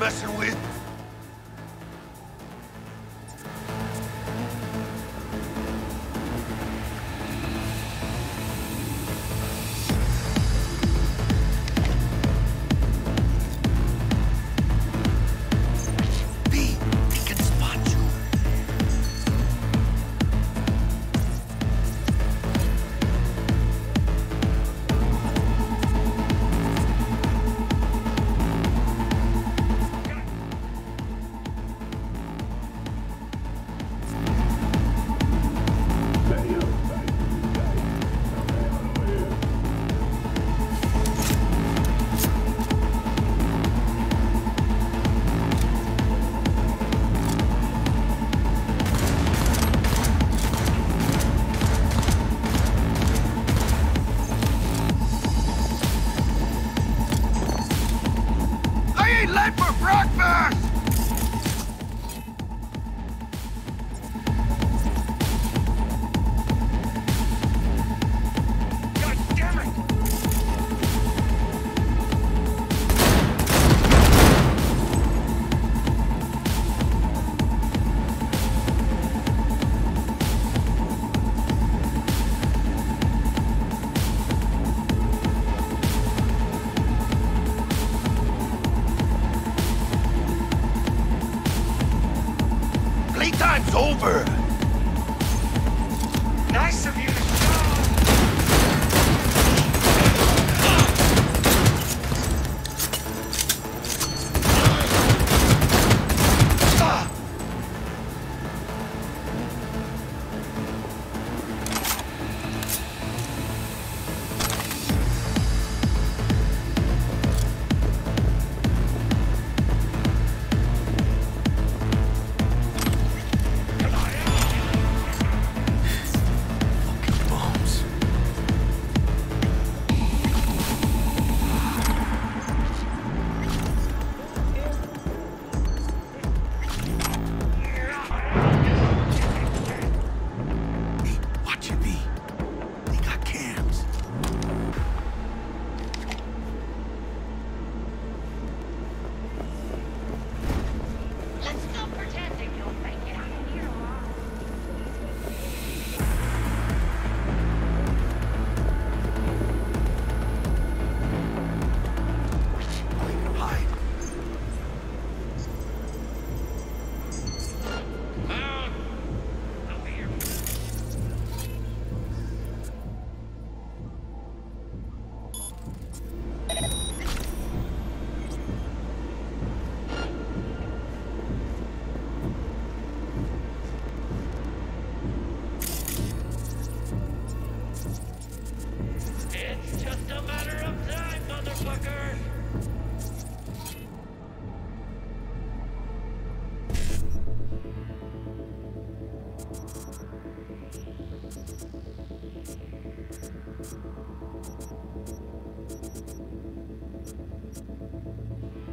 messing with? Playtime's over! Nice of you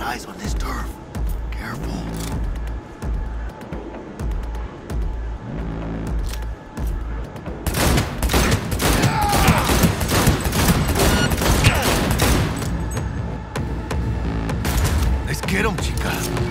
got eyes on this turf. Careful. Let's get him, chica.